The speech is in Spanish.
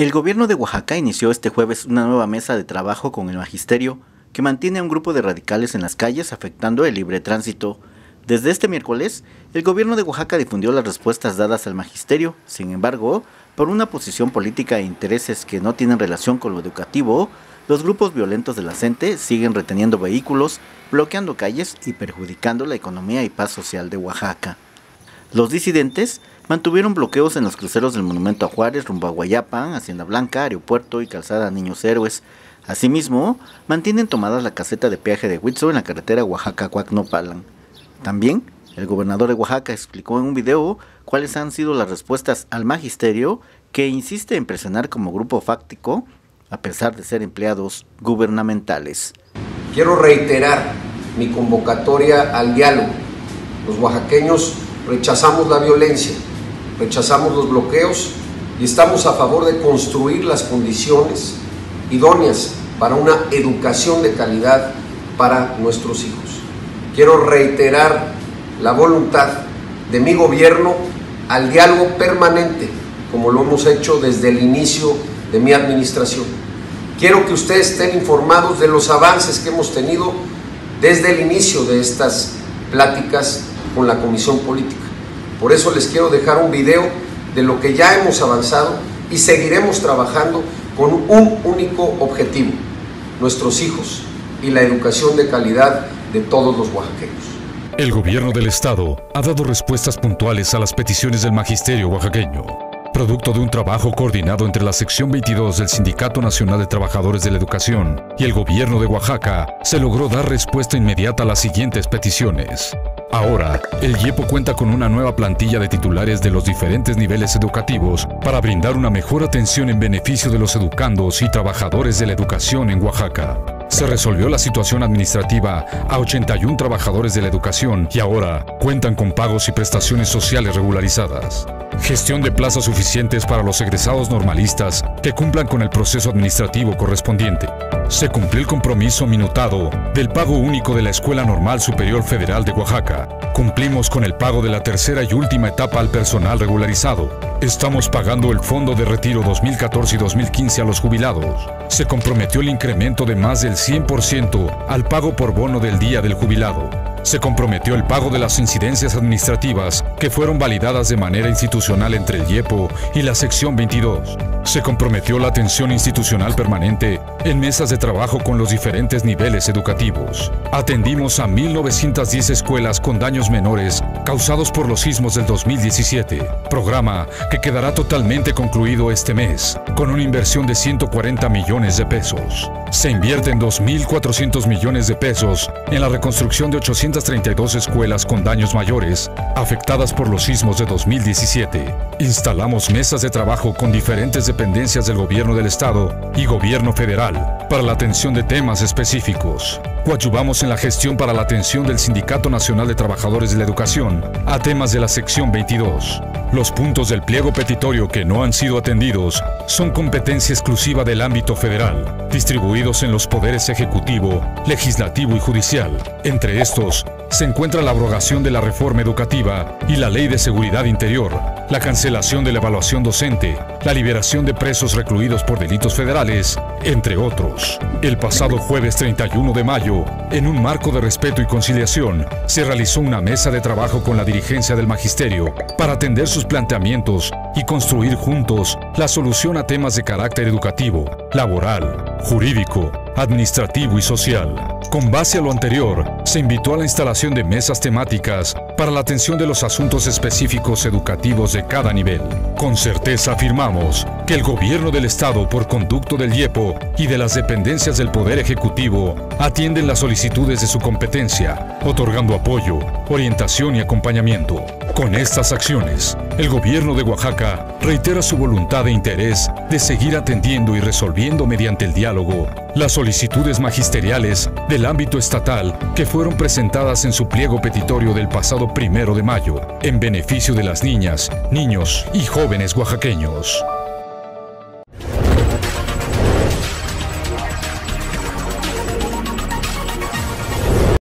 El gobierno de Oaxaca inició este jueves una nueva mesa de trabajo con el magisterio que mantiene a un grupo de radicales en las calles afectando el libre tránsito. Desde este miércoles, el gobierno de Oaxaca difundió las respuestas dadas al magisterio. Sin embargo, por una posición política e intereses que no tienen relación con lo educativo, los grupos violentos de la CENTE siguen reteniendo vehículos, bloqueando calles y perjudicando la economía y paz social de Oaxaca. Los disidentes mantuvieron bloqueos en los cruceros del Monumento a Juárez, rumbo a Guayapan, Hacienda Blanca, Aeropuerto y Calzada Niños Héroes. Asimismo, mantienen tomada la caseta de peaje de Huitzo en la carretera Oaxaca-Cuacnopalan. También, el gobernador de Oaxaca explicó en un video cuáles han sido las respuestas al magisterio que insiste en presionar como grupo fáctico a pesar de ser empleados gubernamentales. Quiero reiterar mi convocatoria al diálogo. Los oaxaqueños rechazamos la violencia, rechazamos los bloqueos y estamos a favor de construir las condiciones idóneas para una educación de calidad para nuestros hijos. Quiero reiterar la voluntad de mi gobierno al diálogo permanente, como lo hemos hecho desde el inicio de mi administración. Quiero que ustedes estén informados de los avances que hemos tenido desde el inicio de estas pláticas con la Comisión Política. Por eso les quiero dejar un video de lo que ya hemos avanzado y seguiremos trabajando con un único objetivo, nuestros hijos y la educación de calidad de todos los oaxaqueños. El gobierno del estado ha dado respuestas puntuales a las peticiones del magisterio oaxaqueño. Producto de un trabajo coordinado entre la sección 22 del Sindicato Nacional de Trabajadores de la Educación y el gobierno de Oaxaca, se logró dar respuesta inmediata a las siguientes peticiones. Ahora, el IEPO cuenta con una nueva plantilla de titulares de los diferentes niveles educativos para brindar una mejor atención en beneficio de los educandos y trabajadores de la educación en Oaxaca. Se resolvió la situación administrativa a 81 trabajadores de la educación y ahora cuentan con pagos y prestaciones sociales regularizadas. Gestión de plazas suficientes para los egresados normalistas que cumplan con el proceso administrativo correspondiente. Se cumplió el compromiso minutado del pago único de la Escuela Normal Superior Federal de Oaxaca. Cumplimos con el pago de la tercera y última etapa al personal regularizado. Estamos pagando el Fondo de Retiro 2014 y 2015 a los jubilados. Se comprometió el incremento de más del 100% al pago por bono del día del jubilado se comprometió el pago de las incidencias administrativas que fueron validadas de manera institucional entre el IEPO y la sección 22. Se comprometió la atención institucional permanente en mesas de trabajo con los diferentes niveles educativos. Atendimos a 1.910 escuelas con daños menores causados por los sismos del 2017, programa que quedará totalmente concluido este mes, con una inversión de 140 millones de pesos. Se invierten 2.400 millones de pesos en la reconstrucción de 832 escuelas con daños mayores afectadas por los sismos de 2017. Instalamos mesas de trabajo con diferentes dependencias del gobierno del Estado y gobierno federal para la atención de temas específicos. Coadyuvamos en la gestión para la atención del Sindicato Nacional de Trabajadores de la Educación a temas de la sección 22. Los puntos del pliego petitorio que no han sido atendidos son competencia exclusiva del ámbito federal, distribuidos en los poderes ejecutivo, legislativo y judicial. Entre estos se encuentra la abrogación de la reforma educativa y la ley de seguridad interior, la cancelación de la evaluación docente, la liberación de presos recluidos por delitos federales, entre otros. El pasado jueves 31 de mayo, en un marco de respeto y conciliación, se realizó una mesa de trabajo con la dirigencia del magisterio para atender sus planteamientos y construir juntos la solución a temas de carácter educativo, laboral, jurídico, administrativo y social. Con base a lo anterior, se invitó a la instalación de mesas temáticas para la atención de los asuntos específicos educativos de cada nivel. Con certeza afirmamos que el gobierno del Estado, por conducto del IEPO y de las dependencias del Poder Ejecutivo, atienden las solicitudes de su competencia, otorgando apoyo, orientación y acompañamiento. Con estas acciones, el gobierno de Oaxaca reitera su voluntad e interés de seguir atendiendo y resolviendo mediante el diálogo las solicitudes magisteriales del ámbito estatal que fueron presentadas en su pliego petitorio del pasado primero de mayo en beneficio de las niñas, niños y jóvenes oaxaqueños.